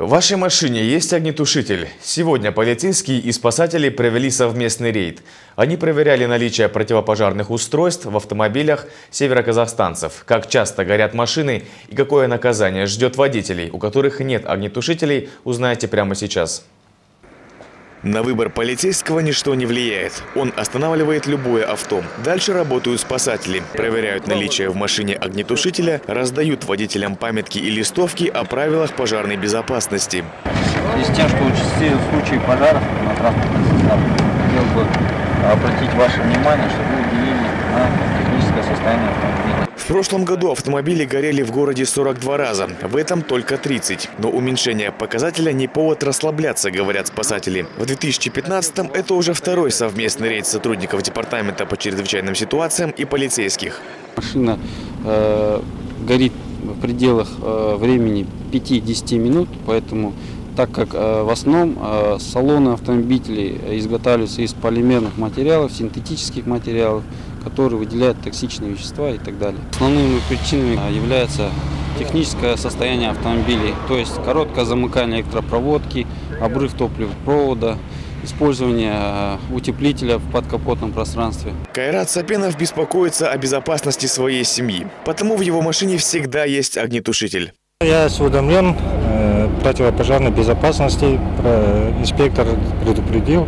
В вашей машине есть огнетушитель? Сегодня полицейские и спасатели провели совместный рейд. Они проверяли наличие противопожарных устройств в автомобилях североказахстанцев, как часто горят машины и какое наказание ждет водителей, у которых нет огнетушителей, узнаете прямо сейчас. На выбор полицейского ничто не влияет. Он останавливает любое авто. Дальше работают спасатели. Проверяют наличие в машине огнетушителя, раздают водителям памятки и листовки о правилах пожарной безопасности. Из тем, что участились случаи пожаров на транспортных средствах, хотел бы обратить ваше внимание, чтобы вы на. В прошлом году автомобили горели в городе 42 раза, в этом только 30. Но уменьшение показателя не повод расслабляться, говорят спасатели. В 2015-м это уже второй совместный рейд сотрудников Департамента по чрезвычайным ситуациям и полицейских. Машина э, горит в пределах э, времени 5-10 минут, поэтому так как э, в основном э, салоны автомобилей изготавливаются из полимерных материалов, синтетических материалов, которые выделяют токсичные вещества и так далее. Основными причинами э, является техническое состояние автомобилей, то есть короткое замыкание электропроводки, обрыв топливопровода, использование утеплителя в подкапотном пространстве. Кайрат Сапенов беспокоится о безопасности своей семьи, потому в его машине всегда есть огнетушитель. Я осведомлен противопожарной безопасности инспектор предупредил,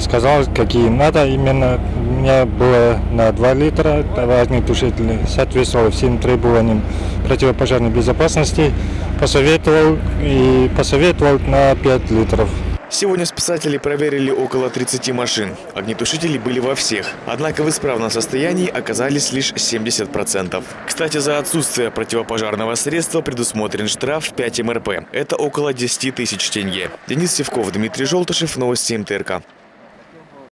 сказал, какие надо. Именно у меня было на 2 литра огнетушитель, соответствовал всем требованиям противопожарной безопасности. Посоветовал и посоветовал на 5 литров. Сегодня спасатели проверили около 30 машин. Огнетушители были во всех. Однако в исправном состоянии оказались лишь 70%. Кстати, за отсутствие противопожарного средства предусмотрен штраф 5 МРП. Это около 10 тысяч тенге. Денис Севков, Дмитрий Желтышев, Новости МТРК.